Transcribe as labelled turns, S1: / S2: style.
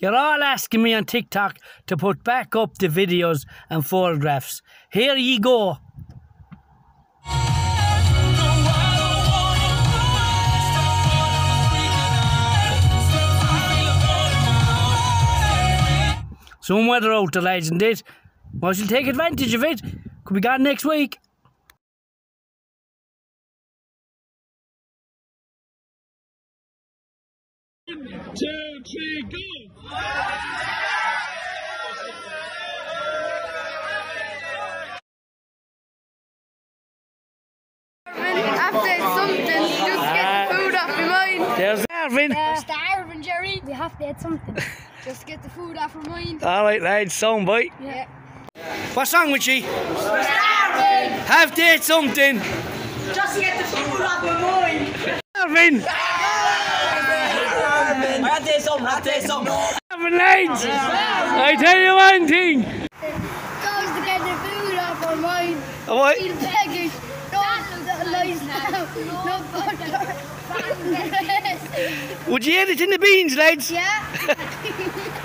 S1: You're all asking me on TikTok to put back up the videos and photographs. Here ye go. Some weather out the lads and it. Well, she'll take advantage of it. Could be gone next week.
S2: Two, three, go!
S3: After something, just get the food off your mind.
S1: There's Marvin.
S3: Starving, Gerry. We have to eat something. just get the food off your mind.
S1: All right, lads, sound bite.
S3: Yeah.
S1: What's wrong with you?
S3: Starving.
S1: Have to eat something.
S4: Just get the food off your mind.
S1: Marvin.
S4: I tell you something, I tell you something.
S1: Marvin, lads. I tell you one thing.
S3: Goes to get the food off our mind.
S1: What?
S3: Eat beggars. No lies down. No butter.
S1: Would you eat it in the beans, lads?
S3: yeah.